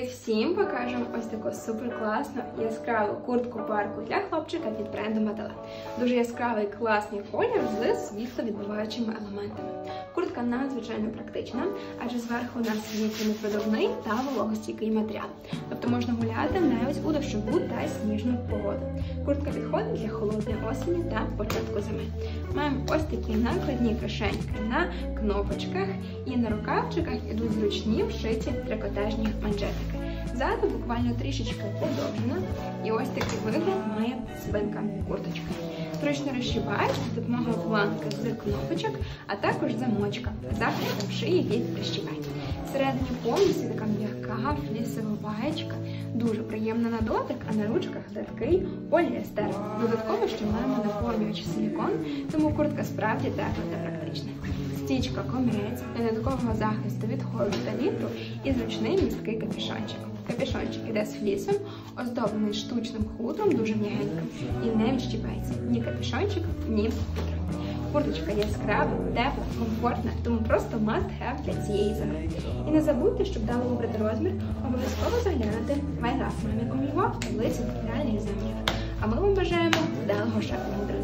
Всім покажемо ось таку супер класну яскраву куртку парку для хлопчика від бренду Madela. Дуже яскравий класний колір з світловідбиваючими елементами. Куртка надзвичайно практична, адже зверху у нас є непродувний та вологостійкий матеріал. Тобто можна гуляти навіть у дощову та сніжну погоду. Куртка підходить для холодної осені та початку зими. Маємо ось такі накладні кишеньки на кнопочках і на рукавчиках ідуть зручні вшиті трикотажні манжетики. Ззаду буквально трішечки подовжена, і ось такий вигляд має спинка курточки. Зручно розшибають за допомогою планки з кнопочок, а також замочка, захистом шиї від розщібань. Всередині повністю така м'яка флісова баєчка, дуже приємна на дотик, а на ручках легкий поліестер. Додатково ще маємо наповнювач силікон, тому куртка справді тепла та практична. Стічка комірець для додаткового захисту від холоду та вітру і зручний місткий капюшончик. Капюшончик іде з флісом, оздоблений штучним хутром, дуже м'ягеньким, і не відщіпається ні капюшончик, ні хутро. Курточка яскрава, тепла, комфортна, тому просто must have для цієї зими. І не забудьте, щоб дали вибрати розмір, обов'язково заглянути в майгаз мамі комільво в таблицю реальних замірів. А ми вам бажаємо вдалого шопінгу, друзі!